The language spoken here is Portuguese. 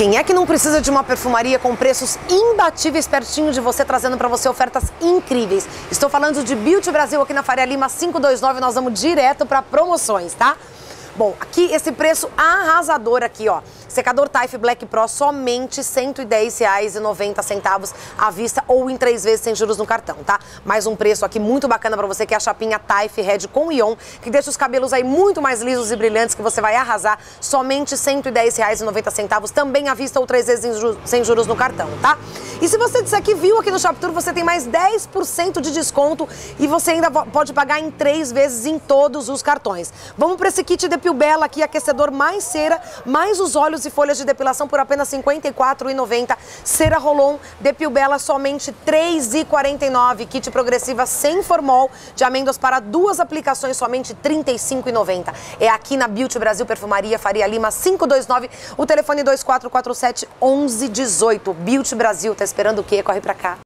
Quem é que não precisa de uma perfumaria com preços imbatíveis pertinho de você, trazendo para você ofertas incríveis? Estou falando de Beauty Brasil aqui na Faria Lima 529, nós vamos direto para promoções, tá? Bom, aqui esse preço arrasador aqui, ó. Secador Taif Black Pro somente R$ 110,90 à vista ou em três vezes sem juros no cartão, tá? Mais um preço aqui muito bacana para você que é a chapinha Taif Red com Ion, que deixa os cabelos aí muito mais lisos e brilhantes que você vai arrasar. Somente R$ 110,90 também à vista ou três vezes sem juros no cartão, tá? E se você disser que viu aqui no Shoptour, você tem mais 10% de desconto e você ainda pode pagar em três vezes em todos os cartões. Vamos para esse kit Depil Bela aqui, aquecedor mais cera, mais os óleos e folhas de depilação por apenas R$ 54,90. Cera Rolon Depil Bela somente R$ 3,49. Kit progressiva sem formol de amêndoas para duas aplicações somente R$ 35,90. É aqui na Beauty Brasil Perfumaria Faria Lima 529, o telefone 2447 1118. Beauty Brasil, tá esperando o quê? Corre pra cá.